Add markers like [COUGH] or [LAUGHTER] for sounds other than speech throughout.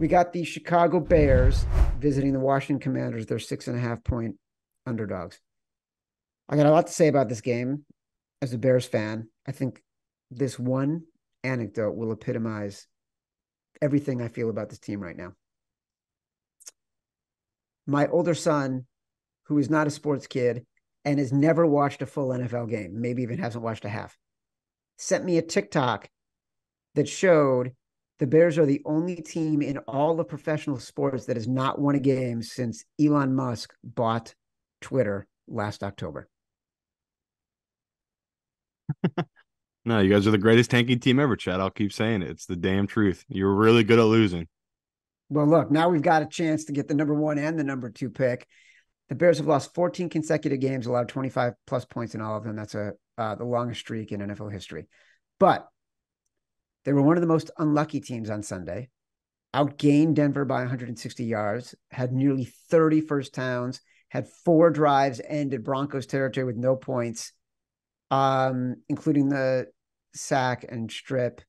We got the Chicago Bears visiting the Washington Commanders. They're six and a half point underdogs. I got a lot to say about this game as a Bears fan. I think this one anecdote will epitomize everything I feel about this team right now. My older son, who is not a sports kid and has never watched a full NFL game, maybe even hasn't watched a half, sent me a TikTok that showed the Bears are the only team in all of professional sports that has not won a game since Elon Musk bought Twitter last October. [LAUGHS] no, you guys are the greatest tanking team ever, Chad. I'll keep saying it. It's the damn truth. You're really good at losing. Well, look, now we've got a chance to get the number one and the number two pick. The Bears have lost 14 consecutive games, allowed 25 plus points in all of them. That's a uh, the longest streak in NFL history. But they were one of the most unlucky teams on Sunday. Outgained Denver by 160 yards, had nearly 30 first downs, had four drives ended Broncos territory with no points, um, including the sack and strip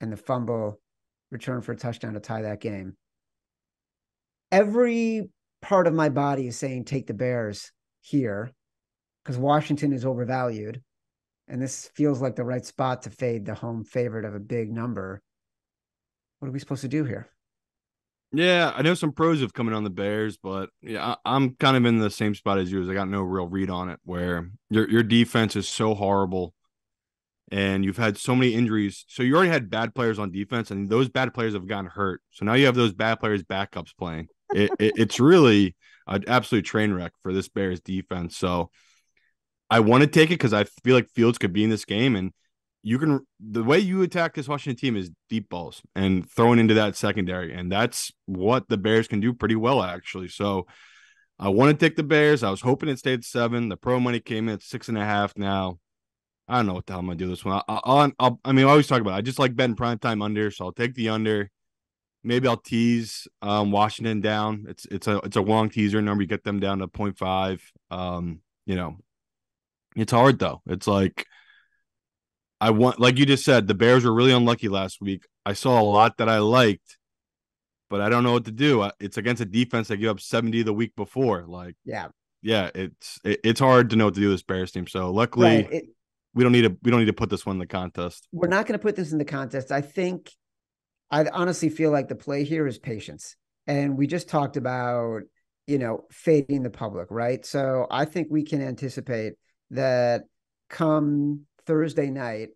and the fumble return for a touchdown to tie that game. Every part of my body is saying take the Bears here because Washington is overvalued and this feels like the right spot to fade the home favorite of a big number. What are we supposed to do here? Yeah, I know some pros have coming on the Bears, but yeah, I, am kind of in the same spot as you. As I got no real read on it, where your your defense is so horrible, and you've had so many injuries. So you already had bad players on defense, and those bad players have gotten hurt. So now you have those bad players backups playing. It, it, it's really an absolute train wreck for this Bears defense. So I want to take it because I feel like Fields could be in this game, and you can the way you attack this Washington team is deep balls and throwing into that secondary, and that's what the Bears can do pretty well actually. So I want to take the Bears. I was hoping it stayed seven. The pro money came in at six and a half now. I don't know what the hell I'm gonna do this one. I, I'll, I mean, I always talk about. It. I just like betting prime time under, so I'll take the under. Maybe I'll tease um, Washington down. It's it's a it's a long teaser number. You get them down to 0.5. Um, you know, it's hard though. It's like I want, like you just said, the Bears were really unlucky last week. I saw a lot that I liked, but I don't know what to do. It's against a defense that gave up seventy the week before. Like, yeah, yeah, it's it, it's hard to know what to do with this Bears team. So luckily, right. it, we don't need to we don't need to put this one in the contest. We're not going to put this in the contest. I think I honestly feel like the play here is patience, and we just talked about you know fading the public, right? So I think we can anticipate that come Thursday night,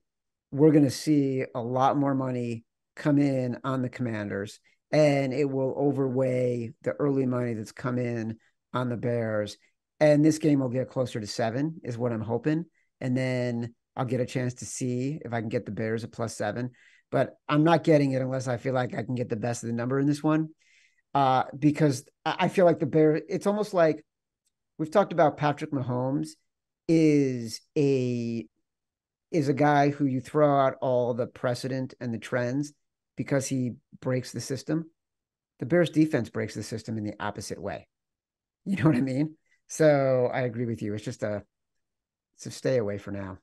we're going to see a lot more money come in on the commanders and it will overweigh the early money that's come in on the Bears. And this game will get closer to seven, is what I'm hoping. And then I'll get a chance to see if I can get the Bears at plus seven. But I'm not getting it unless I feel like I can get the best of the number in this one. Uh, because I feel like the Bears, it's almost like we've talked about Patrick Mahomes is a is a guy who you throw out all the precedent and the trends because he breaks the system. The Bears defense breaks the system in the opposite way. You know what I mean? So I agree with you. It's just a a stay away for now.